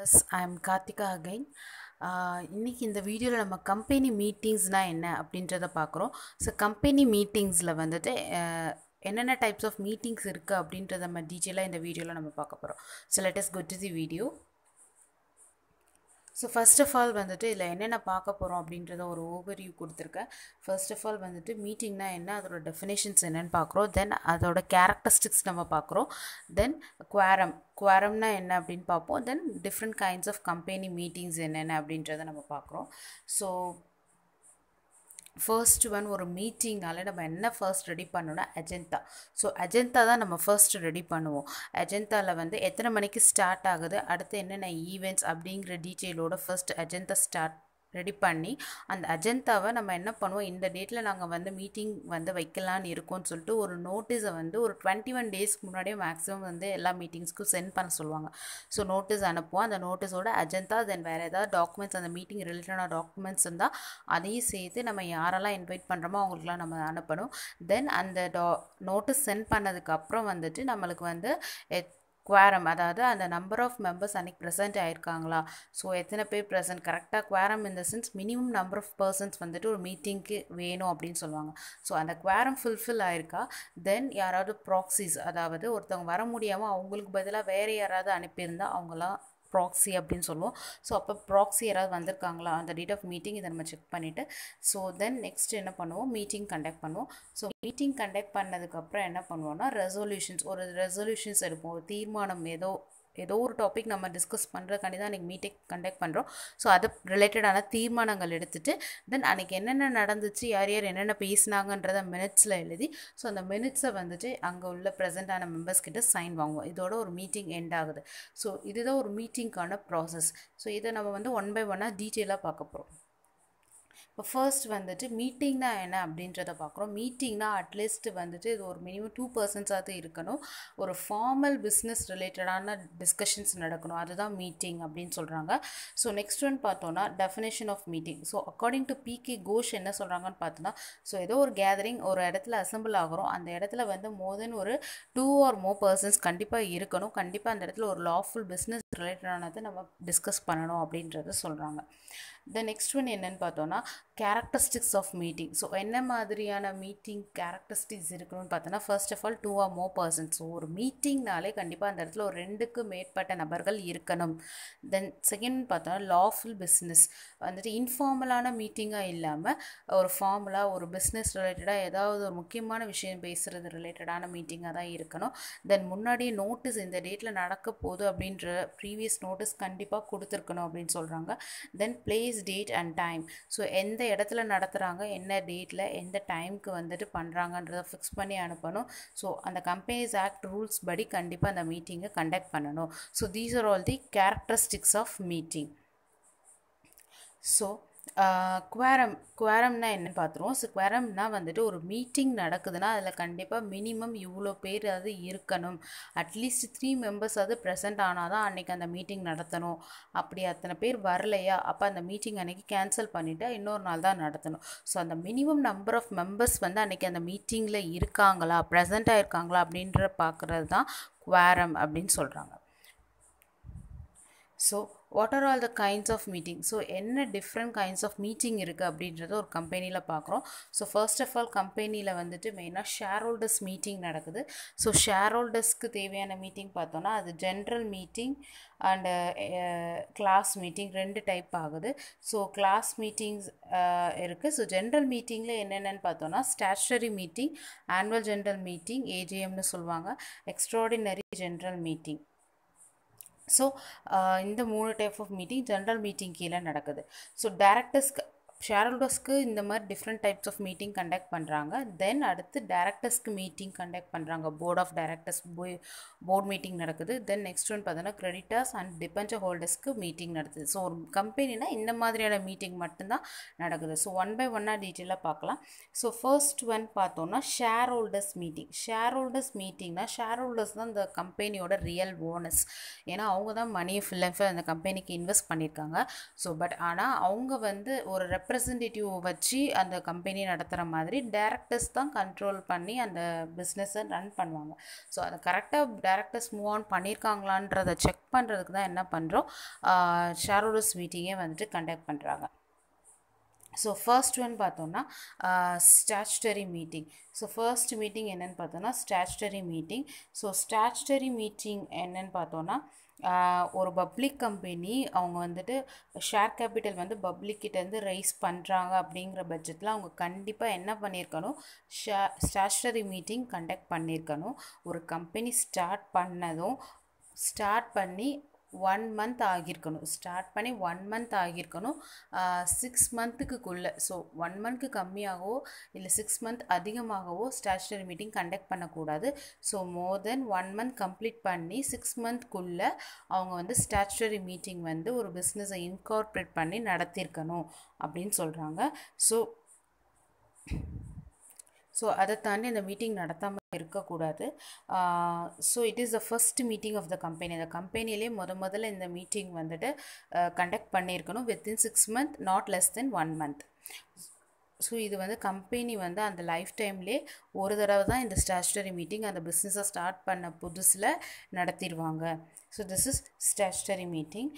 Yes I am Karthika again இன்றைக்கி இந்த வீடியோவில் நம்ம கம்பெனி மீட்டிங்ஸ்னால் என்ன அப்படின்றத பார்க்குறோம். ஸோ கம்பெனி மீட்டிங்ஸில் வந்துட்டு uh, என்னென்ன டைப்ஸ் ஆஃப் மீட்டிங்ஸ் இருக்குது அப்படின்றத நம்ம டீட்டெயிலாக இந்த வீடியோவில் நம்ம பார்க்க போகிறோம் so let's go good to the video so first of all வந்துட்டு இதில் என்னென்ன பார்க்க போகிறோம் அப்படின்றத ஒரு ஓவர்வியூ கொடுத்துருக்கேன். ஃபர்ஸ்ட் ஆஃப் ஆல் வந்துட்டு மீட்டிங்னா என்ன? அதோட டெஃபினேஷன்ஸ் என்னென்னு பார்க்குறோம். தென் அதோட கேரக்டரிஸ்டிக்ஸ் நம்ம பார்க்குறோம். தென் குவாரம் குவாரம்னா என்ன அப்படின்னு பார்ப்போம். Then different kinds of company meetings என்னென்ன அப்படின்றத நம்ம பார்க்குறோம். ஸோ ஃபர்ஸ்ட் ஒன் ஒரு மீட்டிங்னால நம்ம என்ன ஃபர்ஸ்ட் ரெடி பண்ணணும்னா அஜெண்டா ஸோ அஜெண்டா தான் நம்ம ஃபர்ஸ்ட் ரெடி பண்ணுவோம். அஜெண்டாவில் வந்து எத்தனை மணிக்கு ஸ்டார்ட் ஆகுது அடுத்து என்னென்ன ஈவெண்ட்ஸ் அப்படிங்கிற டீட்டெயிலோட ஃபர்ஸ்ட் அஜெண்டா ஸ்டார்ட் ரெடி பண்ணி அந்த அஜெண்டாவை நம்ம என்ன பண்ணுவோம் இந்த டேட்டில் நாங்கள் வந்து மீட்டிங் வந்து வைக்கலான்னு இருக்கோம்னு சொல்லிட்டு ஒரு நோட்டீஸை வந்து ஒரு டுவெண்ட்டி ஒன் டேஸ்க்கு முன்னாடியே மேக்ஸிமம் வந்து எல்லா மீட்டிங்ஸ்க்கும் சென்ட் பண்ண சொல்லுவாங்க. ஸோ நோட்டீஸ் அனுப்புவோம். அந்த நோட்டீஸோட அஜெண்டா தென் வேறு ஏதாவது டாக்குமெண்ட்ஸ் அந்த மீட்டிங் ரிலேட்டடான டாக்குமெண்ட்ஸ் இருந்தால் அதையும் சேர்த்து நம்ம யாரெல்லாம் இன்வைட் பண்ணுறோமோ அவங்களுக்குலாம் நம்ம அனுப்பணும். தென் அந்த டா நோட்டீஸ் சென்ட் பண்ணதுக்கப்புறம் வந்துட்டு நம்மளுக்கு வந்து எத் குவாரம் அதாவது அந்த நம்பர் ஆஃப் மெம்பர்ஸ் அன்றைக்கி ப்ரெசென்ட் ஆயிருக்காங்களா? ஸோ எத்தனை பேர் ப்ரெசென்ட் கரெக்டாக குவாரம் இந்த sense minimum number of persons வந்துட்டு ஒரு மீட்டிங்க்கு வேணும் அப்படின்னு சொல்லுவாங்க. ஸோ அந்த குவாரம் ஃபுல்ஃபில் ஆயிருக்கா? தென் யாராவது ப்ராக்சிஸ் அதாவது ஒருத்தவங்க வர முடியாமல் அவங்களுக்கு பதிலாக வேறு யாராவது அனுப்பியிருந்தால் அவங்களாம் ப்ராக்ஸி அப்படின்னு சொல்லுவோம். ஸோ அப்போ ப்ராக்ஸி யாராவது வந்திருக்காங்களா? அந்த டேட் ஆஃப் மீட்டிங் இதை நம்ம செக் பண்ணிவிட்டு ஸோ தென் நெக்ஸ்ட் என்ன பண்ணுவோம்? மீட்டிங் கண்டக்ட் பண்ணுவோம். ஸோ மீட்டிங் கண்டக்ட் பண்ணதுக்கப்புறம் என்ன பண்ணுவோம்னா ரெசல்யூஷன்ஸ் ஒரு ரெசல்யூஷன்ஸ் எடுப்போம். ஒரு தீர்மானம் ஏதோ ஏதோ ஒரு டாபிக் நம்ம டிஸ்கஸ் பண்ணுறதுக்காண்டி தான் அன்றைக்கி மீட்டிங் கண்டக்ட் பண்ணுறோம் ஸோ அது ரிலேட்டடான தீர்மானங்கள் எடுத்துகிட்டு தென் அன்றைக்கி என்னென்ன நடந்துச்சு யார் யார் என்னென்ன பேசினாங்கன்றத மினிட்ஸில் எழுதி ஸோ அந்த மினிட்ஸை வந்துட்டு அங்கே உள்ள ப்ரெசென்ட்டான மெம்பர்ஸ் கிட்ட சைன் வாங்குவோம். இதோட ஒரு மீட்டிங் எண்ட் ஆகுது. ஸோ இதுதான் ஒரு மீட்டிங்க்கான ப்ராசஸ் ஸோ இதை நம்ம வந்து ஒன் பை ஒன்னாக டீட்டெயிலாக பார்க்க போகிறோம் இப்போ ஃபர்ஸ்ட் வந்துட்டு மீட்டிங்னா என்ன அப்படின்றத பார்க்குறோம். மீட்டிங்னா அட்லீஸ்ட் வந்துட்டு இது ஒரு மினிமம் டூ பர்சன்ஸாவது இருக்கணும். ஒரு ஃபார்மல் பிஸ்னஸ் ரிலேட்டடான டிஸ்கஷன்ஸ் நடக்கணும். அதுதான் மீட்டிங் அப்படின்னு சொல்கிறாங்க ஸோ நெக்ஸ்ட் ஒன் பார்த்தோன்னா definition of meeting so according to P K Ghosh சொல்கிறாங்கன்னு பார்த்தோன்னா ஸோ ஏதோ ஒரு கேதரிங் ஒரு இடத்துல அசம்பிள் ஆகிறோம். அந்த இடத்துல வந்து மோர் தென் ஒரு டூ ஆர் மோர் பர்சன்ஸ் கண்டிப்பாக இருக்கணும். கண்டிப்பாக அந்த இடத்துல ஒரு லாஃபுல் பிஸ்னஸ் ரிலேட்டடானதை நம்ம டிஸ்கஸ் பண்ணணும் அப்படின்றத சொல்கிறாங்க த நெக்ஸ்ட் ஒன் என்னென்னு பார்த்தோன்னா கேரக்டரிஸ்டிக்ஸ் ஆஃப் மீட்டிங் ஸோ என்ன மாதிரியான மீட்டிங் கேரக்டரிஸ்டிக்ஸ் இருக்கணும்னு பார்த்தோன்னா first of all two or more persons so ஒரு மீட்டிங்னாலே கண்டிப்பாக அந்த இடத்துல ஒரு ரெண்டுக்கு மேற்பட்ட நபர்கள் இருக்கணும். தென் செகண்ட் பார்த்தோன்னா லாஃபுல் பிஸ்னஸ் வந்துட்டு இன்ஃபார்மலான மீட்டிங்காக இல்லாமல் ஒரு ஃபார்மலாக ஒரு பிஸ்னஸ் ரிலேட்டடாக ஏதாவது ஒரு முக்கியமான விஷயம் பேசுகிறது ரிலேட்டடான மீட்டிங்காக தான் இருக்கணும். தென் முன்னாடியே நோட்டீஸ் இந்த டேட்டில் நடக்க போகுது அப்படின்ற ப்ரீவியஸ் நோட்டீஸ் கண்டிப்பாக கொடுத்துருக்கணும் அப்படின்னு சொல்கிறாங்க then place date and time so எந்த இடத்துல நடத்துகிறாங்க என்ன டேட்டில் எந்த டைமுக்கு வந்துட்டு பண்ணுறாங்கன்றதை ஃபிக்ஸ் பண்ணி அனுப்பணும். ஸோ அந்த கம்பெனிஸ் ஆக்ட் ரூல்ஸ் படி கண்டிப்பாக அந்த மீட்டிங்கை கண்டக்ட் பண்ணணும். So these are all the characteristics of meeting so quorum குவாரம்னா என்னன்னு பார்த்துருவோம் ஸோ குவாரம்னா வந்துட்டு ஒரு மீட்டிங் நடக்குதுன்னா அதில் கண்டிப்பாக மினிமம் இவ்வளோ பேர் அது இருக்கணும். அட்லீஸ்ட் த்ரீ மெம்பர்ஸ் அது ப்ரெசென்ட் ஆனால் தான் அன்றைக்கி அந்த மீட்டிங் நடத்தணும். அப்படி அத்தனை பேர் வரலையா? அப்போ அந்த மீட்டிங் அன்றைக்கி கேன்சல் பண்ணிவிட்டு இன்னொரு நாள் தான் நடத்தணும். ஸோ அந்த மினிமம் நம்பர் ஆஃப் மெம்பர்ஸ் வந்து அன்றைக்கி அந்த மீட்டிங்கில் இருக்காங்களா? ப்ரெசென்ட் ஆகிருக்காங்களா அப்படின்ற பார்க்குறது தான் குவாரம் அப்படின்னு சொல்கிறாங்க so what are all the kinds of meeting so என்ன டிஃப்ரெண்ட் கைண்ட்ஸ் ஆஃப் மீட்டிங் இருக்குது அப்படின்றத ஒரு கம்பெனியில் பார்க்குறோம். ஸோ ஃபர்ஸ்ட் ஆஃப் ஆல் கம்பெனியில் வந்துட்டு மெயினாக ஷேர் ஹோல்டர்ஸ் மீட்டிங் நடக்குது. ஸோ ஷேர் ஹோல்டர்ஸ்க்கு தேவையான மீட்டிங் பார்த்தோன்னா அது general meeting and class meeting ரெண்டு டைப் ஆகுது. ஸோ கிளாஸ் மீட்டிங்ஸ் இருக்குது ஸோ ஜென்ரல் மீட்டிங்கில் என்னென்னு பார்த்தோன்னா statutory meeting annual general meeting ஏஜிஎம்னு சொல்லுவாங்க. Extraordinary general meeting so uh, இந்த மூணு type of meeting general meeting கீழே நடக்குது. ஸோ டேரக்டர்ஸ்க்கு ஷேர் இந்த மாதிரி different types of meeting conduct பண்ணுறாங்க தென் அடுத்து டேரக்டர்ஸ்க்கு மீட்டிங் கண்டக்ட் பண்ணுறாங்க போர்ட் ஆஃப் டேரக்டர்ஸ் போய் போர்ட் மீட்டிங் நடக்குது. தென் நெக்ஸ்ட் ஒன் பார்த்தோன்னா கிரெடிட்டர்ஸ் அண்ட் டிபெஞ்சர் ஹோல்டர்ஸ்க்கு மீட்டிங் நடக்குது. ஸோ ஒரு கம்பெனினா இந்த மாதிரியான மீட்டிங் மட்டும்தான் நடக்குது. ஸோ ஒன் பை ஒன்னாக டீட்டெயிலாக பார்க்கலாம் ஸோ ஃபர்ஸ்ட் ஒன் பார்த்தோன்னா share holders meeting share holders மீட்டிங்னா share holders தான் இந்த கம்பெனியோட ரியல் ஓனர்ஸ் ஏன்னா அவங்க தான் மணியை ஃபுல் அண்ட் ஃபுல் அந்த கம்பெனிக்கு இன்வெஸ்ட் பண்ணியிருக்காங்க. ஸோ பட் ஆனால் அவங்க வந்து ஒரு ரெப் ரெப்ரசன்டேட்டிவ் வச்சு அந்த கம்பெனி நடத்துகிற மாதிரி டேரக்டர்ஸ் தான் கண்ட்ரோல் பண்ணி அந்த பிஸ்னஸை ரன் பண்ணுவாங்க. ஸோ அதை கரெக்டாக டேரக்டர்ஸ் மூவ் ஆன் பண்ணியிருக்காங்களான்றதை செக் பண்ணுறதுக்கு தான் என்ன பண்ணுறோம் ஷேர் ஹோல்டர்ஸ் மீட்டிங்கே வந்துட்டு கண்டக்ட் பண்ணுறாங்க ஸோ ஃபர்ஸ்ட் ஒன் பார்த்தோன்னா statutory meeting so first meeting என்னென்னு பார்த்தோன்னா statutory meeting so statutory meeting என்னென்னு பார்த்தோன்னா ஒரு பப்ளிக் கம்பெனி அவங்க வந்துட்டு ஷேர் கேபிட்டல் வந்து பப்ளிக் கிட்டேருந்து ரைஸ் பண்ணுறாங்க அப்படிங்கிற பட்ஜெட்டில் அவங்க கண்டிப்பாக என்ன பண்ணியிருக்கணும் ஷே ஸ்டாச்சுட்டரி மீட்டிங் கண்டக்ட் பண்ணியிருக்கணும் ஒரு கம்பெனி ஸ்டார்ட் பண்ணதும் ஸ்டார்ட் பண்ணி ஒன் மந்த் ஆகியிருக்கணும். ஸ்டார்ட் பண்ணி ஒன் மந்த் ஆகியிருக்கணும். சிக்ஸ் மந்த்துக்குள்ளே ஸோ ஒன் மந்த்க்கு கம்மியாகவோ இல்லை சிக்ஸ் மந்த் அதிகமாகவோ ஸ்டாச்சுரி மீட்டிங் கண்டக்ட் பண்ணக்கூடாது. So more than one month complete பண்ணி சிக்ஸ் மந்த்க்குள்ளே அவங்க வந்து ஸ்டாச்சுரி மீட்டிங் வந்து ஒரு பிஸ்னஸை இன்கார்ப்ரேட் பண்ணி நடத்தியிருக்கணும் அப்படின்னு சொல்கிறாங்க ஸோ ஸோ அதை தாண்டி அந்த மீட்டிங் நடத்தாமல் இருக்கக்கூடாது. So it is the first meeting of the company அந்த கம்பெனிலே முத முதல்ல இந்த மீட்டிங் வந்துட்டு கண்டக்ட் பண்ணியிருக்கணும் within six month not less than one month so இது வந்து கம்பெனி வந்து அந்த லைஃப் டைம்லே ஒரு தடவை தான் இந்த ஸ்டாச்சுட்டரி மீட்டிங் அந்த பிஸ்னஸை ஸ்டார்ட் பண்ண புதுசில் நடத்திடுவாங்க so this is statutory meeting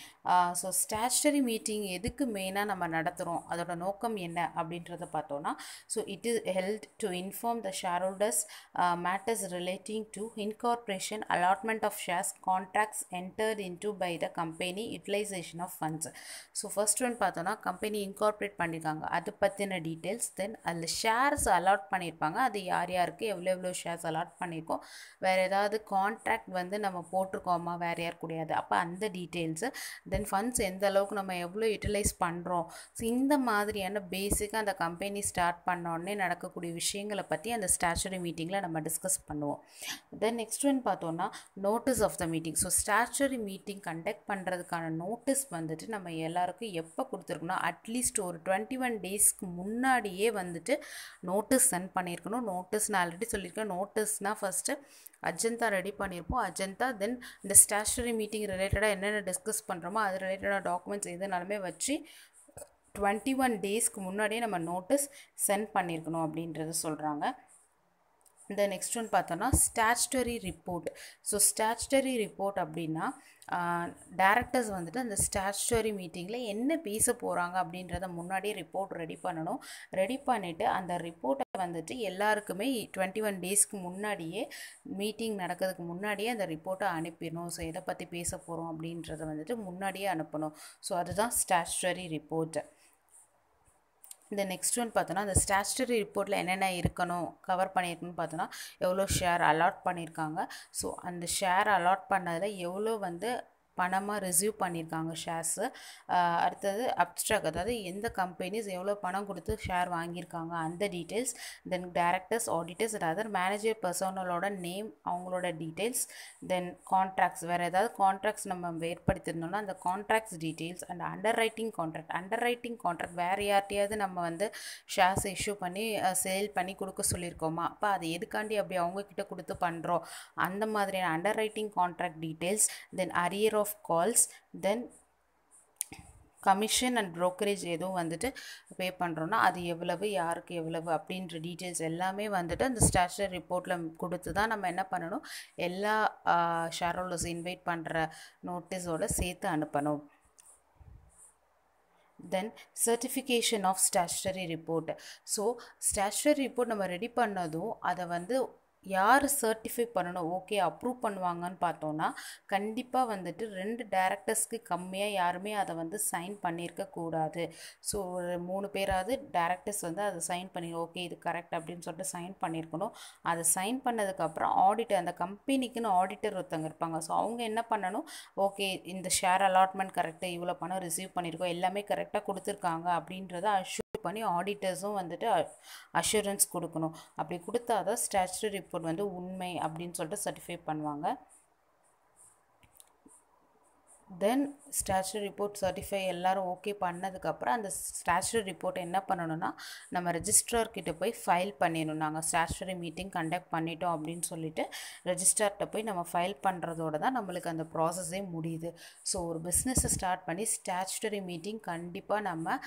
so statutory meeting எதுக்கு மெயினாக நம்ம நடத்துகிறோம் அதோட நோக்கம் என்ன அப்படின்றத பார்த்தோன்னா so it is held to inform the share holders matters relating to incorporation allotment of shares contracts entered into by the company utilisation of funds so first one பார்த்தோன்னா கம்பெனி இன்கார்பரேட் பண்ணியிருக்காங்க அது பற்றின டீட்டெயில்ஸ் தென் அதில் shares allot பண்ணியிருப்பாங்க அது யார் யாருக்கு எவ்வளோ எவ்வளோ ஷேர்ஸ் அலாட் பண்ணியிருக்கோம் வேறு ஏதாவது கான்ட்ராக்ட் வந்து நம்ம போட்டிருக்கோமா? வேறு யார் கூடியாது. அப்போ அந்த டீட்டெயில்ஸு தென் ஃபண்ட்ஸ் எந்த அளவுக்கு நம்ம எவ்வளோ யூட்டிலைஸ் பண்ணுறோம் ஸோ இந்த மாதிரியான பேசிக்காக அந்த கம்பெனி ஸ்டார்ட் பண்ணோடனே நடக்கக்கூடிய விஷயங்களை பற்றி அந்த ஸ்டாச்சுரி மீட்டிங்கில் நம்ம டிஸ்கஸ் பண்ணுவோம். தென் நெக்ஸ்ட் ஒன் பார்த்தோன்னா notice of the meeting so statutory meeting conduct பண்ணுறதுக்கான நோட்டீஸ் வந்துட்டு நம்ம எல்லாருக்கும் எப்போ கொடுத்துருக்கணும்? அட்லீஸ்ட் ஒரு டுவெண்ட்டி ஒன் டேஸ்க்கு முன்னாடியே வந்துட்டு நோட்டீஸ் சென்ட் பண்ணியிருக்கணும். நோட்டீஸ் நான் ஆல்ரெடி சொல்லியிருக்கேன். நோட்டீஸ்னால் ஃபஸ்ட்டு அஜந்தா ரெடி பண்ணியிருப்போம். அஜந்தா தென் இந்த ஸ்டாச்சுரி மீட்டிங் ரிலேட்டடாக என்னென்ன டிஸ்கஸ் பண்ணுறோமோ அது ரிலேட்டடாக டாக்குமெண்ட்ஸ் எதுனாலுமே வச்சு டுவெண்ட்டி ஒன் டேஸ்க்கு முன்னாடியே நம்ம நோட்டீஸ் சென்ட் பண்ணியிருக்கணும் அப்படின்றத சொல்கிறாங்க இந்த நெக்ஸ்ட் ஒன் பார்த்தோன்னா statutory report so statutory report அப்படின்னா டேரக்டர்ஸ் வந்துட்டு அந்த ஸ்டாச்சுட்டரி மீட்டிங்கில் என்ன பேச போகிறாங்க அப்படின்றத முன்னாடியே ரிப்போர்ட் ரெடி பண்ணணும். ரெடி பண்ணிவிட்டு அந்த ரிப்போர்ட்டை வந்துட்டு எல்லாருக்குமே டுவெண்ட்டி ஒன் டேஸ்க்கு முன்னாடியே மீட்டிங் நடக்கிறதுக்கு முன்னாடியே அந்த ரிப்போர்ட்டை அனுப்பிடணும். ஸோ எதை பற்றி பேச போகிறோம் அப்படின்றத வந்துட்டு முன்னாடியே அனுப்பணும். ஸோ அதுதான் ஸ்டாச்சுட்டரி ரிப்போர்ட்டு இந்த நெக்ஸ்ட் ஒன் பார்த்தோன்னா அந்த ஸ்டாச்சுரி ரிப்போர்ட்டில் என்னென்ன இருக்கணும் கவர் பண்ணியிருக்குன்னு பார்த்தோன்னா எவ்வளோ ஷேர் அலாட் பண்ணியிருக்காங்க. ஸோ அந்த ஷேர் அலாட் பண்ணதில் எவ்வளோ வந்து பணமாக ரிசீவ் பண்ணியிருக்காங்க ஷேர்ஸு அடுத்தது அப்ட்ராக் அதாவது எந்த கம்பெனிஸ் எவ்வளோ பணம் கொடுத்து ஷேர் வாங்கியிருக்காங்க அந்த details then directors auditors other manager பர்சனலோட name அவங்களோட டீட்டெயில்ஸ் தென் கான்ட்ராக்ட்ஸ் வேறு ஏதாவது கான்ட்ராக்ட்ஸ் நம்ம ஏற்படுத்தியிருந்தோம்னா அந்த contracts details and underwriting contract underwriting contract வேறு யார்ட்டையாவது நம்ம வந்து ஷேர்ஸ் இஷ்யூ பண்ணி சேல் பண்ணி கொடுக்க சொல்லியிருக்கோமா? அப்போ அது எதுக்காண்டி அப்படி அவங்கக்கிட்ட கொடுத்து பண்ணுறோம் அந்த மாதிரியான underwriting contract details then arrears of calls then commission and brokerage எதுவும் வந்துட்டு பே பண்ணுறோன்னா அது எவ்வளவு யாருக்கு எவ்வளவு அப்படின்ற டீட்டெயில்ஸ் எல்லாமே வந்துட்டு அந்த ஸ்டாச்சர் ரிப்போர்ட்டில் கொடுத்து தான் நம்ம என்ன பண்ணணும்? எல்லா ஷேர் ஹோல்டர்ஸ் இன்வைட் பண்ணுற நோட்டீஸோடு சேர்த்து அனுப்பணும். Then certification of statutory report so statutory report நம்ம ரெடி பண்ணதும் அதை வந்து யார் சர்டிஃபை பண்ணணும்? ஓகே அப்ரூவ் பண்ணுவாங்கன்னு பார்த்தோன்னா கண்டிப்பாக வந்துட்டு ரெண்டு டேரக்டர்ஸ்க்கு கம்மியாக யாருமே அதை வந்து சைன் பண்ணியிருக்க கூடாது. ஸோ ஒரு மூணு பேராவது டேரக்டர்ஸ் வந்து அதை சைன் பண்ணி ஓகே இது கரெக்ட் அப்படின்னு சொல்லிட்டு சைன் பண்ணியிருக்கணும். அதை சைன் பண்ணதுக்கப்புறம் ஆடிட்டர் அந்த கம்பெனிக்குன்னு ஆடிட்டர் ஒருத்தவங்க இருப்பாங்க. ஸோ அவங்க என்ன பண்ணணும்? ஓகே இந்த ஷேர் அலாட்மெண்ட் கரெக்டாக இவ்வளோ பணம் ரிசீவ் பண்ணியிருக்கோம். எல்லாமே கரெக்டாக கொடுத்துருக்காங்க அப்படின்றத அஷ்யூர் பண்ணி ஆடிட்டர்ஸும் வந்துட்டு அஷூரன்ஸ் கொடுக்கணும். அப்படி கொடுத்தா தான் ஸ்டாச்சுரி ரிப்போர்ட் வந்து உண்மை அப்படின்னு சொல்லிட்டு சர்டிஃபை பண்ணுவாங்க. தென் ஸ்டாச்சுரி ரிப்போர்ட் சர்டிஃபை எல்லாரும் ஓகே பண்ணதுக்கப்புறம் அந்த ஸ்டாச்சுரி ரிப்போர்ட் என்ன பண்ணணும்னா நம்ம ரெஜிஸ்ட்ரார்கிட்ட போய் ஃபைல் பண்ணிடணும். நாங்கள் ஸ்டாச்சுரி மீட்டிங் கண்டக்ட் பண்ணிட்டோம் அப்படின்னு சொல்லிட்டு ரெஜிஸ்ட்ரார்கிட்ட போய் நம்ம ஃபைல் பண்ணுறதோட தான் நம்மளுக்கு அந்த ப்ராசஸே முடியுது. ஸோ ஒரு பிஸ்னஸை ஸ்டார்ட் பண்ணி ஸ்டாச்சுரி மீட்டிங் கண்டிப்பாக நம்ம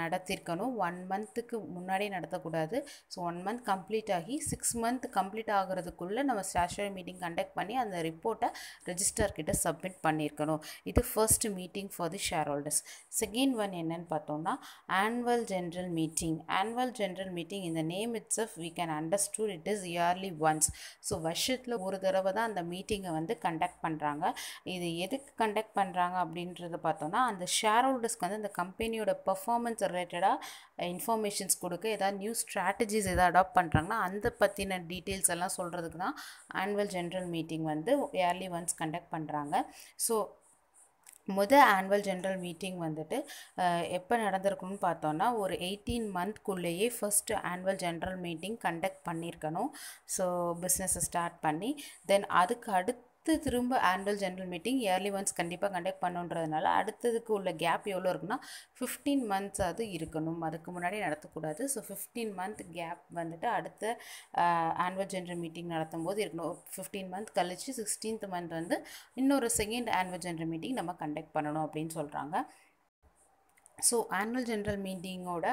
நடத்திருக்கணும். ஒன் மந்த்துக்கு முன்னாடியே நடத்தக்கூடாது. ஸோ ஒன் மந்த் கம்ப்ளீட் ஆகி சிக்ஸ் மந்த் கம்ப்ளீட் ஆகுறதுக்குள்ளே நம்ம ஸ்டாச்சுரி மீட்டிங் கண்டக்ட் பண்ணி அந்த ரிப்போர்ட்டை ரெஜிஸ்டர்கிட்ட சப்மிட் பண்ணியிருக்கணும் இது first meeting for the share holders second one என்னன்னு பார்த்தோம்னா annual general meeting annual general meeting இந்த name itself we can understood it is yearly once so வருஷத்தில் ஒரு தடவை தான் அந்த மீட்டிங்கை வந்து கண்டக்ட் பண்ணுறாங்க இது எதுக்கு கண்டக்ட் பண்ணுறாங்க அப்படின்றத பார்த்தோம்னா அந்த ஷேர் ஹோல்டர்ஸ்க்கு வந்து அந்த கம்பெனியோட பர்ஃபார்மன்ஸ் ரிலேட்டடாக இன்ஃபர்மேஷன்ஸ் கொடுக்க ஏதாவது நியூ ஸ்ட்ராட்டஜிஸ் எதாவது அடாப்ட் பண்ணுறாங்கன்னா அந்த பற்றின டீட்டெயில்ஸ் எல்லாம் சொல்கிறதுக்கு தான் ஆனுவல் ஜென்ரல் மீட்டிங் வந்து இயர்லி ஒன்ஸ் கண்டக்ட் பண்ணுறாங்க ஸோ முத ஆனுவல் ஜென்ரல் மீட்டிங் வந்துட்டு எப்போ நடந்திருக்கும்னு பார்த்தோன்னா ஒரு eighteen மந்த்குள்ளேயே first annual general meeting conduct பண்ணியிருக்கணும் ஸோ பிஸ்னஸை ஸ்டார்ட் பண்ணி தென் அதுக்கு அடுத்து அடுத்து திரும்ப annual general meeting yearly once கண்டிப்பாக கண்டக்ட் பண்ணுன்றதுனால அடுத்ததுக்கு உள்ள கேப் எவ்வளோ இருக்குன்னா ஃபிஃப்டீன் மந்த்ஸ் அது இருக்கணும். அதுக்கு முன்னாடி நடத்தக்கூடாது. ஸோ ஃபிஃப்டீன் மந்த் கேப் வந்துட்டு அடுத்த ஆனுவல் ஜென்ரல் மீட்டிங் நடத்தும் போது இருக்கணும். ஃபிஃப்டீன் மந்த் கழிச்சு சிக்ஸ்டீன்த் மந்த் வந்து இன்னொரு செகண்ட் ஆனுவல் ஜென்ரல் மீட்டிங் நம்ம கண்டக்ட் பண்ணணும் அப்படின்னு சொல்கிறாங்க ஸோ ஆனுவல் ஜென்ரல் மீட்டிங்கோட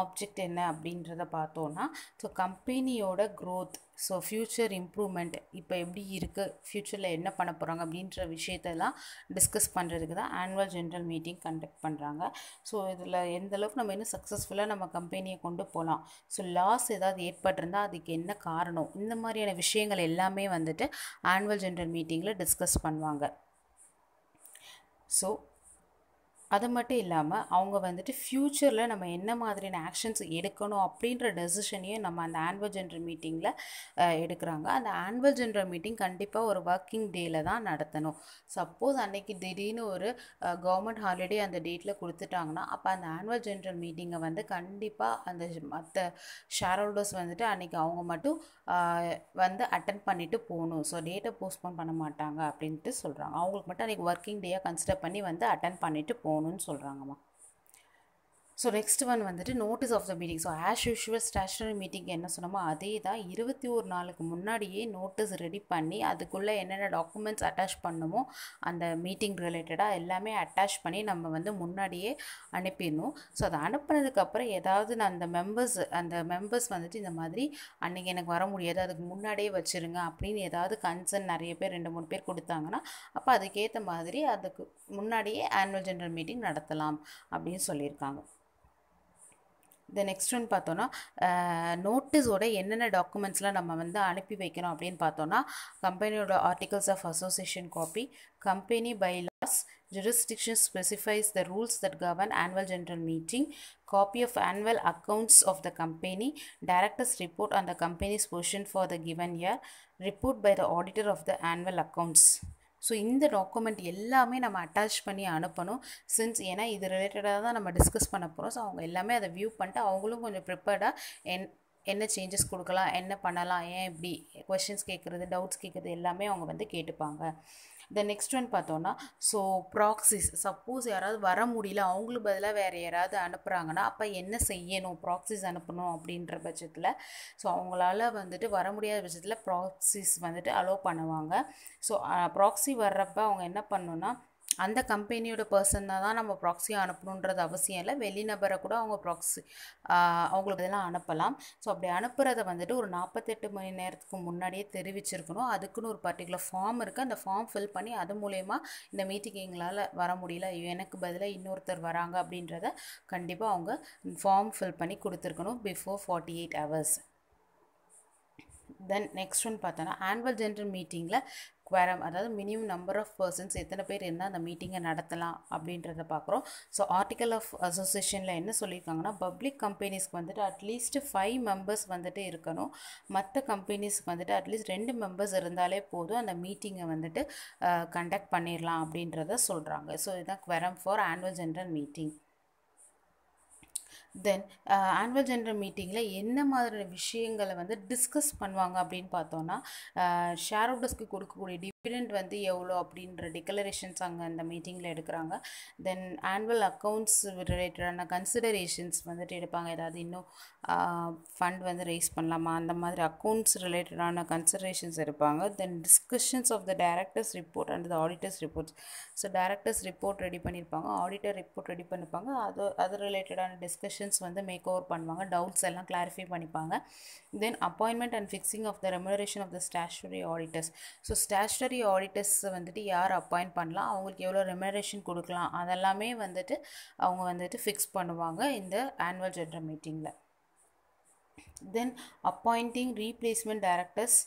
ஆப்ஜெக்ட் என்ன அப்படின்றத பார்த்தோன்னா ஸோ கம்பெனியோட க்ரோத் ஸோ ஃப்யூச்சர் இம்ப்ரூவ்மெண்ட் இப்போ எப்படி இருக்குது ஃப்யூச்சரில் என்ன பண்ண போகிறாங்க அப்படின்ற விஷயத்தெல்லாம் டிஸ்கஸ் பண்ணுறதுக்கு தான் ஆனுவல் ஜென்ரல் மீட்டிங் கண்டக்ட் பண்ணுறாங்க ஸோ இதில் எந்த அளவுக்கு நம்ம இன்னும் சக்ஸஸ்ஃபுல்லாக நம்ம கம்பெனியை கொண்டு போகலாம் ஸோ லாஸ் ஏதாவது ஏற்பட்டிருந்தால் அதுக்கு என்ன காரணம்? இந்த மாதிரியான விஷயங்கள் எல்லாமே வந்துட்டு ஆனுவல் ஜென்ரல் மீட்டிங்கில் டிஸ்கஸ் பண்ணுவாங்க. ஸோ அது மட்டும் இல்லாமல் அவங்க வந்துட்டு ஃப்யூச்சரில் நம்ம என்ன மாதிரியான ஆக்ஷன்ஸ் எடுக்கணும் அப்படின்ற டெசிஷனையும் நம்ம அந்த ஆனுவல் ஜென்ரல் மீட்டிங்கில் எடுக்கிறாங்க. அந்த ஆனுவல் ஜென்ரல் மீட்டிங் கண்டிப்பாக ஒரு ஒர்க்கிங் டேயில் தான் நடத்தணும். சப்போஸ் அன்னைக்கு திடீர்னு ஒரு கவர்மெண்ட் ஹாலிடே அந்த டேட்டில் கொடுத்துட்டாங்கன்னா அப்போ அந்த ஆனுவல் ஜென்ரல் மீட்டிங்கை வந்து கண்டிப்பாக அந்த மற்ற ஷேர் ஹோல்டர்ஸ் வந்துட்டு அன்றைக்கி அவங்க மட்டும் வந்து அட்டன் பண்ணிவிட்டு போகணும். ஸோ டேட்டை போஸ்ட்போன் பண்ண மாட்டாங்க அப்படின்ட்டு சொல்கிறாங்க அவங்களுக்கு மட்டும் அன்றைக்கி ஒர்க்கிங் டேயாக கன்சிடர் பண்ணி வந்து அட்டன் பண்ணிவிட்டு போகணும். போகணும்னு சொல்கிறாங்கம்மா ஸோ நெக்ஸ்ட் ஒன் வந்துட்டு notice of the meeting so as usual statutory meeting என்ன சொன்னோமோ அதே தான் இருபத்தி ஒரு நாளுக்கு முன்னாடியே நோட்டீஸ் ரெடி பண்ணி அதுக்குள்ளே என்னென்ன டாக்குமெண்ட்ஸ் அட்டாச் பண்ணுமோ அந்த மீட்டிங் ரிலேட்டடாக எல்லாமே அட்டாச் பண்ணி நம்ம வந்து முன்னாடியே அனுப்பிடணும். ஸோ அதை அனுப்புனதுக்கப்புறம் ஏதாவது நான் அந்த மெம்பர்ஸ் அந்த மெம்பர்ஸ் வந்துட்டு இந்த மாதிரி அன்றைக்கி எனக்கு வர முடியாது அதுக்கு முன்னாடியே வச்சுருங்க அப்படின்னு ஏதாவது கன்சர்ன் நிறைய பேர் ரெண்டு மூணு பேர் கொடுத்தாங்கன்னா அப்போ அதுக்கேற்ற மாதிரி அதுக்கு முன்னாடியே ஆனுவல் ஜென்ரல் மீட்டிங் நடத்தலாம் அப்படின்னு சொல்லியிருக்காங்க. இந்த நெக்ஸ்ட் ஒன் பார்த்தோன்னா நோட்டீஸோட என்னென்ன டாக்குமெண்ட்ஸ்லாம் நம்ம வந்து அனுப்பி வைக்கணும் அப்படின்னு பார்த்தோன்னா கம்பெனியோட articles of association copy company bylaws jurisdiction specifies the rules that govern annual general meeting copy of annual accounts of the company director's report on the company's position for the given year report by the auditor of the annual accounts so இந்த document எல்லாமே நம்ம attach பண்ணி அனுப்பணும். Since ஏன்னா இது ரிலேட்டடாக தான் நம்ம டிஸ்கஸ் பண்ண போகிறோம் ஸோ அவங்க எல்லாமே அதை வியூ பண்ணிட்டு அவங்களும் கொஞ்சம் ப்ரிப்பேர்டாக என் என்ன சேஞ்சஸ் கொடுக்கலாம் என்ன பண்ணலாம் ஏன் இப்படி கொஷின்ஸ் கேட்குறது டவுட்ஸ் கேட்குறது எல்லாமே அவங்க வந்து கேட்டுப்பாங்க. தென் நெக்ஸ்ட் ஒன் பார்த்தோன்னா ஸோ ப்ராக்சிஸ் சப்போஸ் யாராவது வர முடியல அவங்களுக்கு பதிலாக வேறு யாராவது அனுப்புகிறாங்கன்னா அப்போ என்ன செய்யணும்? ப்ராக்சிஸ் அனுப்பணும் அப்படின்ற பட்சத்தில் ஸோ அவங்களால வந்துட்டு வர முடியாத பட்சத்தில் ப்ராக்சிஸ் வந்துட்டு அலோவ் பண்ணுவாங்க. ஸோ ப்ராக்சி வர்றப்ப அவங்க என்ன பண்ணணும்னா அந்த கம்பெனியோட பர்சனை தான் நம்ம ப்ராக்ஸியாக அனுப்பணுன்றது அவசியம் இல்லை. வெளிநபரை கூட அவங்க ப்ராக்ஸி அவங்களுக்கு இதெல்லாம் அனுப்பலாம். ஸோ அப்படி அனுப்புகிறத வந்துட்டு ஒரு நாற்பத்தெட்டு மணி நேரத்துக்கு முன்னாடியே தெரிவிச்சிருக்கணும். அதுக்குன்னு ஒரு பர்டிகுலர் ஃபார்ம் இருக்குது அந்த ஃபார்ம் ஃபில் பண்ணி அது மூலயமா இந்த மீட்டிங் எங்களால் வர முடியல. எனக்கு பதிலாக இன்னொருத்தர் வராங்க அப்படின்றத கண்டிப்பாக அவங்க ஃபார்ம் ஃபில் பண்ணி கொடுத்துருக்கணும் before forty eight hours then next one பார்த்தோன்னா ஆனுவல் ஜென்ரல் மீட்டிங்கில் குவாரம் அதாவது மினிமம் நம்பர் ஆஃப் பர்சன்ஸ் எத்தனை பேர் இருந்தால் அந்த மீட்டிங்கை நடத்தலாம் அப்படின்றத பார்க்குறோம் ஸோ ஆர்டிக்கல் ஆஃப் அசோசியேஷனில் என்ன சொல்லியிருக்காங்கன்னா பப்ளிக் கம்பெனிஸ்க்கு வந்துட்டு அட்லீஸ்ட் ஃபைவ் மெம்பர்ஸ் வந்துட்டு இருக்கணும். மற்ற கம்பெனிஸ்க்கு வந்துட்டு அட்லீஸ்ட் ரெண்டு மெம்பர்ஸ் இருந்தாலே போதும். அந்த மீட்டிங்கை வந்துட்டு கண்டக்ட் பண்ணிடலாம் அப்படின்றத சொல்கிறாங்க ஸோ இதுதான் quorum for annual general meeting then annual general மீட்டிங்கில் என்ன மாதிரியான விஷயங்களை வந்து டிஸ்கஸ் பண்ணுவாங்க அப்படின்னு பார்த்தோன்னா ஷேர் ஹோல்டர்ஸ்க்கு கொடுக்கக்கூடிய டிவிடெண்ட் வந்து எவ்வளோ அப்படின்ற டிக்ளரேஷன்ஸ் அங்கே அந்த மீட்டிங்கில் எடுக்கிறாங்க. தென் ஆனுவல் அக்கௌண்ட்ஸ் ரிலேட்டடான கன்சிடரேஷன்ஸ் வந்துட்டு எடுப்பாங்க. ஏதாவது இன்னும் ஃபண்ட் வந்து ரைஸ் பண்ணலாமா? அந்த மாதிரி அக்கௌண்ட்ஸ் ரிலேட்டடான கன்சிடரேஷன்ஸ் எடுப்பாங்க. Then discussions of the directors report and the auditors reports so directors report ready பண்ணியிருப்பாங்க ஆடிட்டர் ரிப்போர்ட் ரெடி பண்ணிப்பாங்க அது அது ரிலேட்டடான டிஸ்கஷன்ஸ் வந்து மேக் ஓவர் பண்ணுவாங்க. டவுட்ஸ் எல்லாம் கிளாரிஃபை பண்ணிப்பாங்க. Then appointment and fixing of the remuneration of the statutory auditors so statutory auditors வந்துட்டு யார் அப்பாயிண்ட் பண்ணலாம் அவங்களுக்கு எவ்வளோ ரெமுனரேஷன் கொடுக்கலாம் அதெல்லாமே வந்துட்டு அவங்க வந்துட்டு ஃபிக்ஸ் பண்ணுவாங்க இந்த ஆனுவல் ஜென்ரல் மீட்டிங்கில் then appointing replacement directors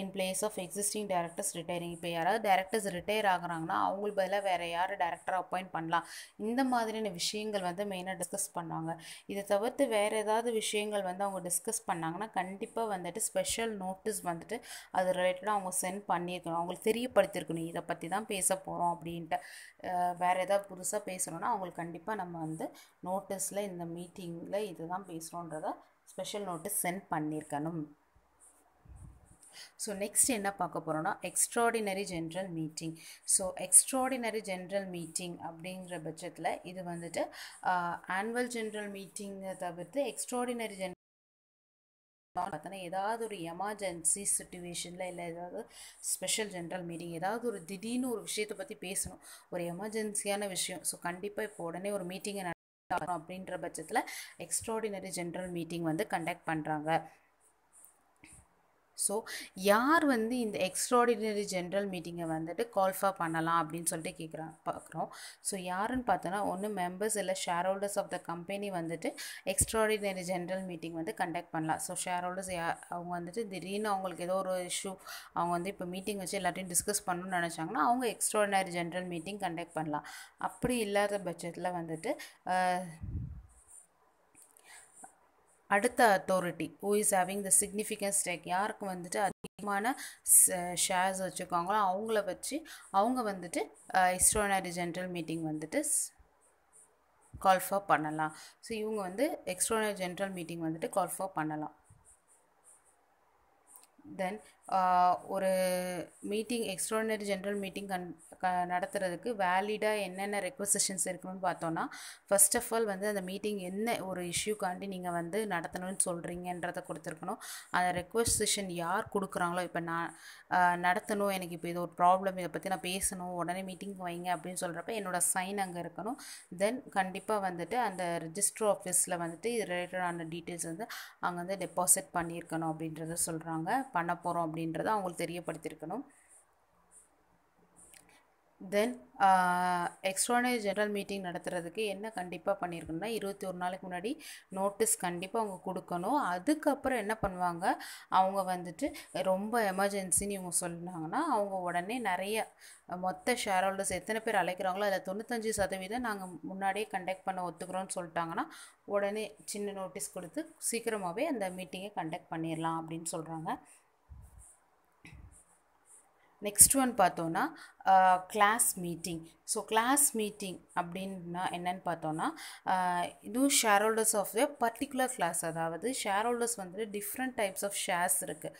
in place of existing directors retiring இப்போ யாராவது டேரக்டர்ஸ் ரிட்டையர் ஆகுறாங்கன்னா அவங்களுக்கு பதிலாக வேறு யார் டேரக்டர் அப்பாயிண்ட் பண்ணலாம். இந்த மாதிரியான விஷயங்கள் வந்து மெயினாக டிஸ்கஸ் பண்ணாங்க இதை தவிர்த்து வேறு ஏதாவது விஷயங்கள் வந்து அவங்க டிஸ்கஸ் பண்ணாங்கன்னா கண்டிப்பாக வந்துட்டு ஸ்பெஷல் நோட்டீஸ் வந்துட்டு அது ரிலேட்டடாக அவங்க சென்ட் பண்ணியிருக்கணும். அவங்களுக்கு தெரியப்படுத்தியிருக்கணும். இதை பற்றி தான் பேச போகிறோம் அப்படின்ட்டு. வேறு ஏதாவது புதுசாக பேசணுன்னா அவங்களுக்கு கண்டிப்பாக நம்ம வந்து நோட்டீஸில் இந்த மீட்டிங்கில் இதுதான் பேசுகிறோன்றத ஸ்பெஷல் நோட்டீஸ் சென்ட் பண்ணியிருக்கணும். ஸோ நெக்ஸ்ட் என்ன பார்க்க போகிறோன்னா extraordinary general meeting so extraordinary general meeting அப்படிங்கிற பட்சத்தில் இது வந்துட்டு ஆனுவல் ஜென்ரல் மீட்டிங்கை தவிர்த்து எக்ஸ்ட்ராடினரி ஜென் பார்த்தோன்னா ஏதாவது ஒரு எமர்ஜென்சி சுச்சுவேஷனில் இல்லை ஏதாவது ஸ்பெஷல் ஜென்ரல் மீட்டிங் ஏதாவது ஒரு திடீர்னு ஒரு விஷயத்தை பற்றி பேசணும். ஒரு எமர்ஜென்சியான விஷயம். ஸோ கண்டிப்பாக இப்போ உடனே ஒரு மீட்டிங்கை நடத்தணும் அப்படின்ற பட்சத்தில் எக்ஸ்ட்ராடினரி ஜென்ரல் மீட்டிங் வந்து கண்டக்ட் பண்ணுறாங்க ஸோ யார் வந்து இந்த எக்ஸ்ட்ராடினரி ஜென்ரல் மீட்டிங்கை வந்துட்டு கால்ஃபா பண்ணலாம் அப்படின்னு சொல்லிட்டு கேட்குறாங்க பார்க்குறோம் ஸோ யாருன்னு பார்த்தோன்னா ஒன்று மெம்பர்ஸ் இல்லை share holders of the company வந்துட்டு எக்ஸ்ட்ராடினரி ஜென்ரல் மீட்டிங் வந்து கண்டக்ட் பண்ணலாம். ஸோ ஷேர் ஹோல்டர்ஸ் யா அவங்க வந்துட்டு திடீர்னு அவங்களுக்கு ஏதோ ஒரு இஷ்யூ அவங்க வந்து இப்போ மீட்டிங் வச்சு எல்லாத்தையும் டிஸ்கஸ் பண்ணணும்னு நினச்சாங்கன்னா அவங்க எக்ஸ்ட்ராடினரி ஜென்ரல் மீட்டிங் கண்டக்ட் பண்ணலாம். அப்படி இல்லாத பட்சத்தில் வந்துட்டு அடுத்த authority who is having the significance stake யாருக்கு வந்துட்டு அதிகமான ஷேர்ஸ் வச்சுருக்காங்களோ அவங்கள வச்சு அவங்க வந்துட்டு எக்ஸ்ட்ரானரி ஜென்ரல் மீட்டிங் வந்துட்டு கால்ஃபா பண்ணலாம். ஸோ இவங்க வந்து எக்ஸ்ட்ரானரி ஜென்ரல் மீட்டிங் வந்துட்டு கால்ஃபா பண்ணலாம். தென் ஒரு மீட்டிங் எக்ஸ்ட்ரானரி ஜென்ரல் மீட்டிங் கன் க நடத்துறதுக்கு வேலிடாக என்னென்ன ரெக்வசிஷன்ஸ் இருக்கணும்னு பார்த்தோன்னா ஃபர்ஸ்ட் ஆஃப் ஆல் வந்து அந்த மீட்டிங் என்ன ஒரு இஷ்யூக்காண்டி நீங்கள் வந்து நடத்தணும்னு சொல்கிறீங்கன்றதை கொடுத்துருக்கணும். அந்த ரெக்வசிஷன் யார் கொடுக்குறாங்களோ இப்போ நான் நடத்தணும் எனக்கு இப்போ இது ஒரு ப்ராப்ளம் இதை பற்றி நான் பேசணும் உடனே மீட்டிங் வைங்க அப்படின்னு சொல்கிறப்ப என்னோடய சைன் அங்கே இருக்கணும். தென் கண்டிப்பாக வந்துட்டு அந்த ரிஜிஸ்டர் ஆஃபீஸில் வந்துட்டு இது ரிலேட்டடான டீட்டெயில்ஸ் வந்து அங்கே வந்து டெபாசிட் பண்ணியிருக்கணும் அப்படின்றத சொல்கிறாங்க பண்ண போகிறோம் அப்படின்றத அவங்களுக்கு தெரியப்படுத்தியிருக்கணும். தென் எக்ஸ்ட்ரானரி ஜென்ரல் மீட்டிங் நடத்துகிறதுக்கு என்ன கண்டிப்பாக பண்ணியிருக்கணும்னா இருபத்தி ஒரு நாளைக்கு முன்னாடி நோட்டீஸ் கண்டிப்பாக அவங்க கொடுக்கணும். அதுக்கப்புறம் என்ன பண்ணுவாங்க? அவங்க வந்துட்டு ரொம்ப எமர்ஜென்சின்னு இவங்க சொன்னாங்கன்னா அவங்க உடனே நிறைய மொத்த ஷேர் ஹோல்டர்ஸ் எத்தனை பேர் அழைக்கிறாங்களோ அதில் தொண்ணூத்தஞ்சு சதவீதம் நாங்கள் முன்னாடியே கண்டக்ட் பண்ண ஒத்துக்கிறோன்னு சொல்லிட்டாங்கன்னா உடனே சின்ன நோட்டீஸ் கொடுத்து சீக்கிரமாகவே அந்த மீட்டிங்கை கண்டக்ட் பண்ணிடலாம் அப்படின்னு சொல்கிறாங்க நெக்ஸ்ட் ஒன் பார்த்தோன்னா class meeting so class meeting அப்படின்னா என்னன்னு பார்த்தோன்னா இதுவும் share holders of the particular class அதாவது ஷேர் ஹோல்டர்ஸ் வந்துட்டு டிஃப்ரெண்ட் டைப்ஸ் ஆஃப் ஷேர்ஸ் இருக்குது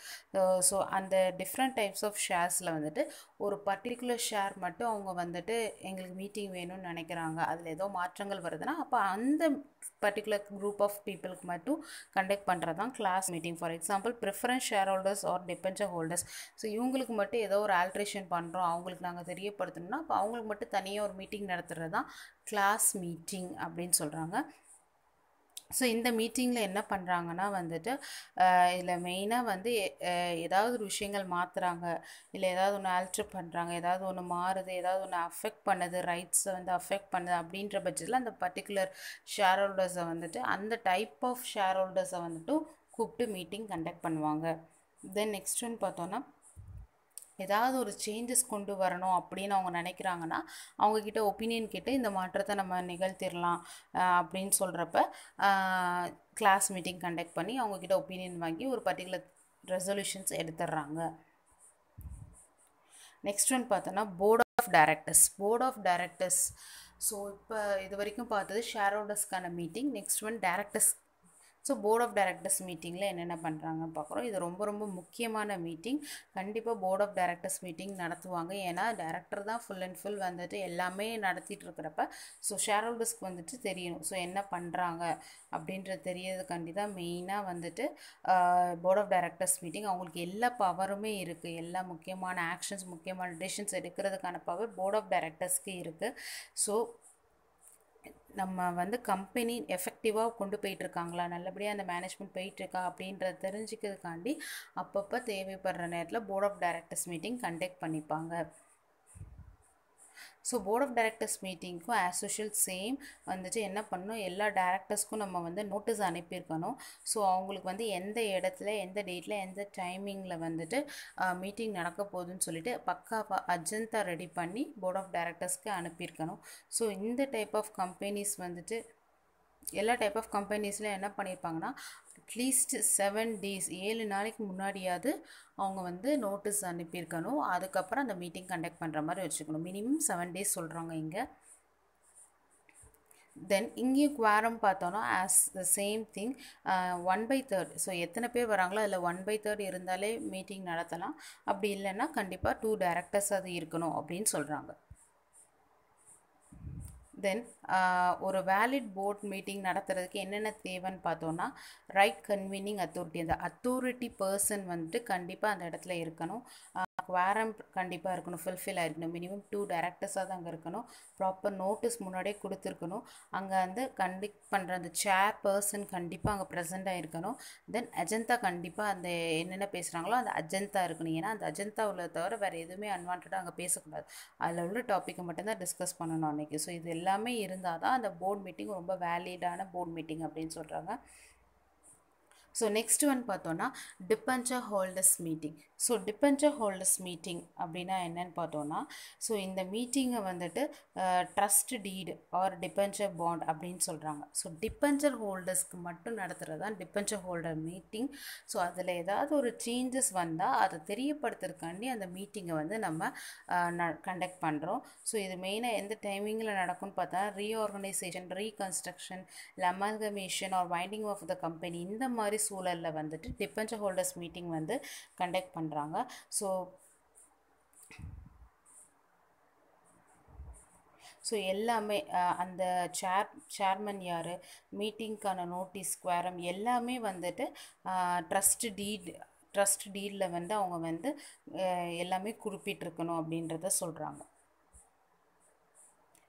ஸோ அந்த டிஃப்ரெண்ட் டைப்ஸ் ஆஃப் ஷேர்ஸில் வந்துட்டு ஒரு பர்டிகுலர் ஷேர் மட்டும் அவங்க வந்துட்டு எங்களுக்கு மீட்டிங் வேணும்னு நினைக்கிறாங்க. அதில் ஏதோ மாற்றங்கள் வருதுன்னா அப்போ அந்த பர்டிகுலர் குரூப் ஆஃப் பீப்புளுக்கு மட்டும் கண்டக்ட் பண்ணுறது தான் class meeting for example preference share holders or debenture holders so இவங்களுக்கு மட்டும் ஏதோ ஒரு ஆல்ட்ரேஷன் பண்ணுறோம் அவங்களுக்கு நாங்கள் தெரியப்படுத்தணும்னா அப்போ அவங்களுக்கு மட்டும் தனியாக ஒரு மீட்டிங் நடத்துகிறது தான் கிளாஸ் மீட்டிங் அப்படின்னு சொல்கிறாங்க ஸோ இந்த மீட்டிங்கில் என்ன பண்ணுறாங்கன்னா வந்துட்டு இதில் மெயினாக வந்து ஏதாவது ஒரு விஷயங்கள் மாற்றுறாங்க இல்லை ஏதாவது ஒன்று ஆல்ட்ரு பண்ணுறாங்க ஏதாவது ஒன்று மாறுது ஏதாவது ஒன்று அஃபெக்ட் பண்ணுது ரைட்ஸை வந்து அஃபெக்ட் பண்ணுது அப்படின்ற பட்சத்தில் அந்த பர்டிகுலர் ஷேர் ஹோல்டர்ஸை வந்துட்டு அந்த டைப் ஆஃப் ஷேர் ஹோல்டர்ஸை வந்துட்டு கூப்பிட்டு மீட்டிங் கண்டக்ட் பண்ணுவாங்க. தென் நெக்ஸ்ட் ஒன்று பார்த்தோன்னா ஏதாவது ஒரு சேஞ்சஸ் கொண்டு வரணும் அப்படின்னு அவங்க நினைக்கிறாங்கன்னா அவங்கக்கிட்ட ஒப்பீனியன் கேட்டு இந்த மாற்றத்தை நம்ம நிகழ்த்திடலாம் அப்படின்னு சொல்கிறப்ப கிளாஸ் மீட்டிங் கண்டக்ட் பண்ணி அவங்கக்கிட்ட ஒப்பீனியன் வாங்கி ஒரு பர்டிகுலர் ரெசல்யூஷன்ஸ் எடுத்துடுறாங்க நெக்ஸ்ட் ஒன் பார்த்தோன்னா board of directors board of directors so இப்போ இது வரைக்கும் பார்த்தது share ஹோல்டர்ஸ்க்கான meeting next one directors so board of directors மீட்டிங்கில் என்னென்ன பண்ணுறாங்கன்னு பார்க்குறோம். இது ரொம்ப ரொம்ப முக்கியமான மீட்டிங் கண்டிப்பாக போர்ட் ஆஃப் டைரக்டர்ஸ் மீட்டிங் நடத்துவாங்க. ஏன்னா டேரக்டர் தான் ஃபுல் அண்ட் ஃபுல் வந்துட்டு எல்லாமே நடத்திட்டு இருக்கிறப்ப ஸோ ஷேர் ஹோல்டர்ஸ்க்கு வந்துட்டு தெரியணும். ஸோ என்ன பண்ணுறாங்க அப்படின்றது தெரியறதுக்காண்டி தான் மெயினாக வந்துட்டு போர்ட் ஆஃப் டைரக்டர்ஸ் மீட்டிங் அவங்களுக்கு எல்லா பவருமே இருக்குது எல்லா முக்கியமான ஆக்ஷன்ஸ் முக்கியமான டிசிஷன்ஸ் எடுக்கிறதுக்கான பவர் போர்ட் ஆஃப் டைரக்டர்ஸ்க்கு இருக்குது ஸோ நம்ம வந்து கம்பெனி எஃபெக்டிவாக கொண்டு போயிட்டுருக்காங்களா? நல்லபடியாக அந்த மேனேஜ்மெண்ட் போயிட்டுருக்கா? அப்படின்றத தெரிஞ்சுக்கிறதுக்காண்டி அப்பப்போ தேவைப்படுற நேரத்தில் board of directors meeting conduct பண்ணிப்பாங்க. ஸோ போர்ட் ஆஃப் டைரக்டர்ஸ் மீட்டிங்க்கும் ஆஸ் யூஷுவல் சேம் வந்துட்டு என்ன பண்ணணும்? எல்லா டேரக்டர்ஸ்க்கும் நம்ம வந்து நோட்டீஸ் அனுப்பியிருக்கணும். ஸோ அவங்களுக்கு வந்து எந்த இடத்துல எந்த டேட்டில் எந்த டைமிங்கில் வந்துட்டு மீட்டிங் நடக்க போகுதுன்னு சொல்லிட்டு பக்காவாக அஜந்தா ரெடி பண்ணி போர்ட் ஆஃப் டைரக்டர்ஸ்க்கு அனுப்பியிருக்கணும். ஸோ இந்த டைப் ஆஃப் கம்பெனிஸ் வந்துட்டு எல்லா டைப் ஆஃப் கம்பெனிஸில் என்ன பண்ணியிருப்பாங்கன்னா அட்லீஸ்ட் செவன் டேஸ் ஏழு நாளைக்கு முன்னாடியாவது அவங்க வந்து நோட்டீஸ் அனுப்பியிருக்கணும். அதுக்கப்புறம் அந்த மீட்டிங் கண்டக்ட் பண்ணுற மாதிரி வச்சுக்கணும். மினிமம் செவன் டேஸ் சொல்கிறாங்க இங்கே. தென் இங்கேயும் குவாரம் பார்த்தோன்னா as the same thing one by third so எத்தனை பேர் வராங்களோ அதில் ஒன் பை தேர்ட் இருந்தாலே மீட்டிங் நடத்தலாம். அப்படி இல்லைன்னா கண்டிப்பாக டூ டேரக்டர்ஸ் அது இருக்கணும் அப்படின்னு சொல்கிறாங்க தென் uh, ஒரு வேலிட் போர்ட் மீட்டிங் நடத்துறதுக்கு என்னென்ன தேவைன்னு பார்த்தோன்னா ரைட் கன்வீனிங் அத்தாரிட்டி அந்த அத்தாரிட்டி பர்சன் வந்துட்டு கண்டிப்பாக அந்த இடத்துல இருக்கணும். குவாரம் கண்டிப்பாக இருக்கணும் ஃபுல்ஃபில் ஆகிருக்கணும் மினிமம் டூ டேரக்டர்ஸாக தான் அங்கே இருக்கணும். ப்ராப்பர் நோட்டீஸ் முன்னாடியே கொடுத்துருக்கணும். அங்கே வந்து கண்டக்ட் பண்ணுற அந்த சேர் பர்சன் கண்டிப்பாக அங்கே ப்ரெசென்ட் ஆகிருக்கணும் தென் அஜந்தா கண்டிப்பாக அந்த என்னென்ன பேசுகிறாங்களோ அந்த அஜந்தா இருக்கணும். ஏன்னா அந்த அஜந்தா உள்ள தவிர வேறு எதுவுமே அன்வான்டாக அங்கே பேசக்கூடாது. அதில் உள்ள டாப்பிக்கை மட்டும்தான் டிஸ்கஸ் பண்ணணும் அன்றைக்கி ஸோ இது எல்லாமே இருந்தால் தான் அந்த போர்ட் மீட்டிங் ரொம்ப வேலிடான போர்ட் மீட்டிங் அப்படின்னு சொல்கிறாங்க ஸோ நெக்ஸ்ட் ஒன் பார்த்தோன்னா debenture holders meeting so debenture holders meeting அப்படின்னா என்னன்னு பார்த்தோன்னா ஸோ இந்த மீட்டிங்கை வந்துட்டு trust deed or debenture bond அப்படின்னு சொல்கிறாங்க ஸோ டிபெஞ்சர் ஹோல்டர்ஸ்க்கு மட்டும் நடத்துகிறது தான் டிபெஞ்சர் ஹோல்டர் மீட்டிங் ஸோ அதில் ஏதாவது ஒரு சேஞ்சஸ் வந்தால் அதை தெரியப்படுத்துறதுக்காண்டி அந்த மீட்டிங்கை வந்து நம்ம கண்டக்ட் பண்ணுறோம் ஸோ இது மெயினாக எந்த டைமிங்கில் நடக்கும்னு பார்த்தா ரீஆர்கனைசேஷன் ரீகன்ஸ்ட்ரக்ஷன் இல்லை amalgamation or winding off the company இந்த மாதிரி சூழலில் வந்துட்டு டிபெஞ்சர் ஹோல்டர்ஸ் மீட்டிங் வந்து கண்டக்ட் பண்ணுறாங்க ஸோ ஸோ எல்லாமே அந்த சேர் சேர்மன் யார் மீட்டிங்க்கான நோட்டீஸ் குவாரம் எல்லாமே வந்துட்டு ட்ரஸ்ட் டீட் ட்ரஸ்ட் டீடில் வந்து அவங்க வந்து எல்லாமே குறிப்பிட்டிருக்கணும் அப்படின்றத சொல்கிறாங்க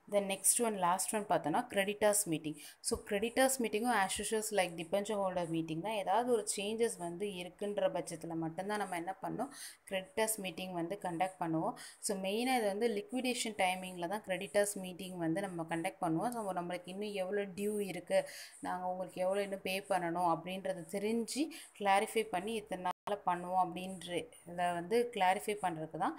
then next one last one பார்த்தோன்னா கிரெடிட்டர்ஸ் மீட்டிங் ஸோ கிரெடிட்டர்ஸ் மீட்டிங்கும் ஆஷுஷஸ் லைக் டிபெஞ்சர் ஹோல்டர் மீட்டிங் தான் ஏதாவது ஒரு சேஞ்சஸ் வந்து இருக்குன்ற பட்சத்தில் மட்டும்தான் நம்ம என்ன பண்ணோம்? கிரெடிட்டர்ஸ் மீட்டிங் வந்து கண்டக்ட் பண்ணுவோம். ஸோ மெயினாக இது வந்து லிக்விடேஷன் டைமிங்கில் தான் கிரெடிட்டர்ஸ் மீட்டிங் வந்து நம்ம கண்டக்ட் பண்ணுவோம். ஸோ நம்மளுக்கு இன்னும் எவ்வளோ டியூ இருக்குது நாங்கள் உங்களுக்கு எவ்வளோ இன்னும் பே பண்ணணும்? அப்படின்றத தெரிஞ்சு கிளாரிஃபை பண்ணி இத்தனை நாளில் பண்ணுவோம் அப்படின்ற இதை வந்து கிளாரிஃபை பண்ணுறதுக்கு தான்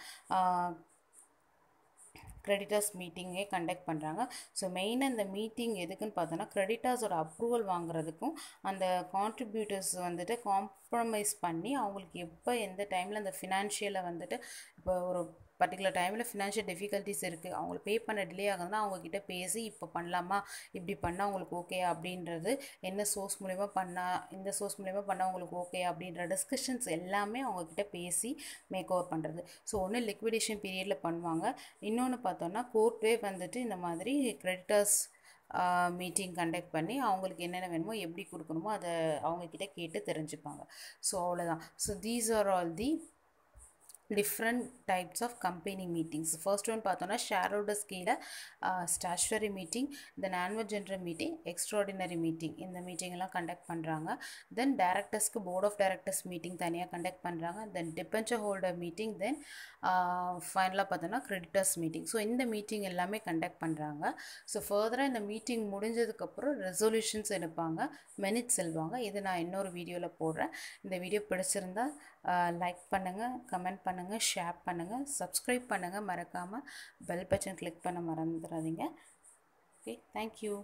கிரெடிட்டர்ஸ் மீட்டிங்கே கண்டக்ட் பண்ணுறாங்க ஸோ மெயினாக இந்த மீட்டிங் எதுக்குன்னு பார்த்தோன்னா கிரெடிட்டர்ஸோட அப்ரூவல் வாங்குறதுக்கும் அந்த கான்ட்ரிபியூட்டர்ஸ் வந்துட்டு காம்ப்ரமைஸ் பண்ணி அவங்களுக்கு எப்போ எந்த டைமில் அந்த ஃபினான்ஷியலை வந்துட்டு இப்போ ஒரு பர்டிகுலர் டைமில் ஃபினான்ஷியல் டிஃபிகல்ட்டிஸ் இருக்குது அவங்களுக்கு பே பண்ண டிலே ஆகுதுன்னா அவங்கக்கிட்ட பேசி இப்போ பண்ணலாமா? இப்படி பண்ணால் அவங்களுக்கு ஓகே அப்படின்றது என்ன சோர்ஸ் மூலிமா பண்ணால் இந்த சோர்ஸ் மூலிமா பண்ணால் அவங்களுக்கு ஓகே அப்படின்ற டிஸ்கஷன்ஸ் எல்லாமே அவங்கக்கிட்ட பேசி மேக் ஓவர் பண்ணுறது ஸோ ஒன்று லிக்விடேஷன் பீரியடில் பண்ணுவாங்க. இன்னொன்று பார்த்தோன்னா கோர்ட்டே வந்துட்டு இந்த மாதிரி கிரெடிட்டர்ஸ் மீட்டிங் கண்டக்ட் பண்ணி அவங்களுக்கு என்னென்ன வேணுமோ எப்படி கொடுக்கணுமோ அதை அவங்கக்கிட்ட கேட்டு தெரிஞ்சுப்பாங்க. ஸோ அவ்வளோதான் so these are all the different types of company meetings first one பார்த்தோன்னா ஷேரோட ஹோல்டர்ஸ் கீழே statutory meeting then annual general meeting extraordinary meeting இந்த மீட்டிங்லாம் கண்டக்ட் பண்ணுறாங்க தென் டேரக்டர்ஸ்க்கு போர்ட் ஆஃப் டேரக்டர்ஸ் மீட்டிங் தனியாக கண்டக்ட் பண்ணுறாங்க then debenture holder meeting then ஃபைனலாக பார்த்தோன்னா கிரெடிட்டர்ஸ் மீட்டிங் ஸோ இந்த மீட்டிங் எல்லாமே கண்டக்ட் பண்ணுறாங்க ஸோ ஃபர்தராக இந்த மீட்டிங் முடிஞ்சதுக்கப்புறம் ரெசல்யூஷன்ஸ் எடுப்பாங்க. மெனிட்ஸ் செல்வாங்க இது நான் இன்னொரு வீடியோவில் போடுறேன். இந்த வீடியோ பிடிச்சிருந்தா லைக் பண்ணுங்கள் கமெண்ட் பண்ணுங்கள் ஷேர் பண்ணுங்கள் சப்ஸ்கிரைப் பண்ணுங்கள் மறக்காமல் பெல் பட்டன் கிளிக் பண்ண மறந்துடாதீங்க. Okay thank you